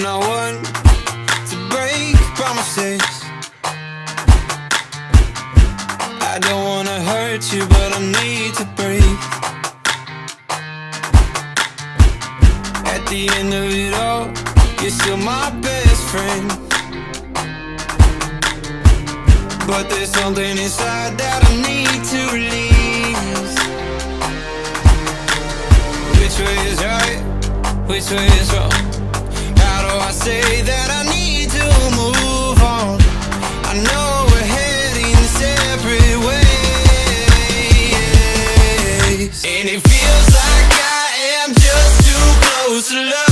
I'm not one to break promises I don't wanna hurt you, but I need to breathe At the end of it all, you're still my best friend But there's something inside that I need to release Which way is right? Which way is wrong? And it feels like I am just too close to love.